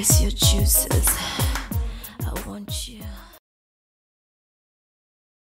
ice your juices.